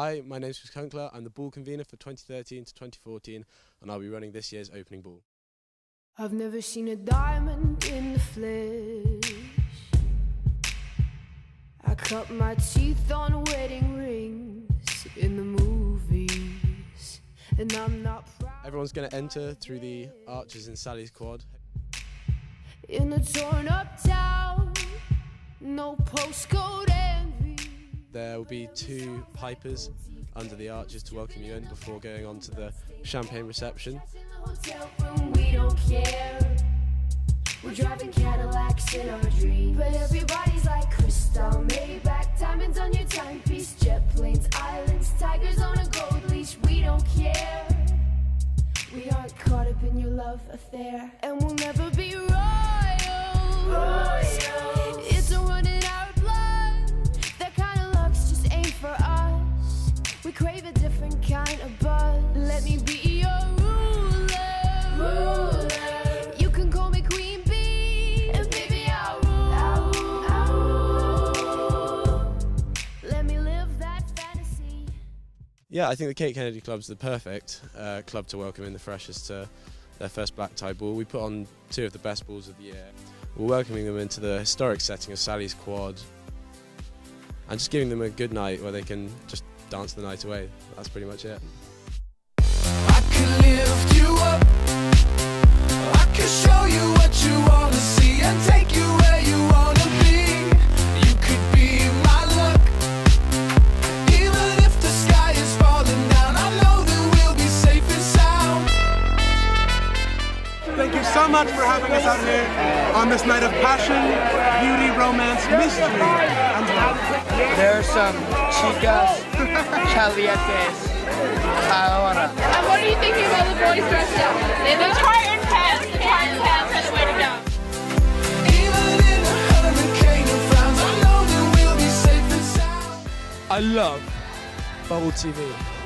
Hi, my name is Chris Kunkler. I'm the ball convener for 2013 to 2014, and I'll be running this year's opening ball. I've never seen a diamond in the flesh. I cut my teeth on wedding rings in the movies, and I'm not proud. Everyone's going to enter through the arches in Sally's quad. In a torn up town, no postcode envy. There will be two pipers under the arches to welcome you in before going on to the champagne reception. We're driving Cadillacs in our dreams. But everybody's like crystal, diamonds on your timepiece, jet planes, islands, tigers on a gold leash. We don't care. We aren't caught up in your love affair, and we'll never crave a different kind of buzz. Let me be your ruler. You can call me Queen Bee, and baby I'll rule. I'll rule. Let me live that fantasy. Yeah, I think the Kate Kennedy Club's the perfect uh, club to welcome in the freshers to their first black tie ball. We put on two of the best balls of the year. We're welcoming them into the historic setting of Sally's Quad and just giving them a good night where they can just dance the night away. That's pretty much it. So much for having us out here on this night of passion, beauty, romance, mystery, and love. There are some chicas calientes ahora. And what are you thinking about the boys dressed up? They're the tartan pants. The tartan pants are the way to go. Even in a hurricane of frowns, I know that we'll be safe and sound. I love Bubble TV.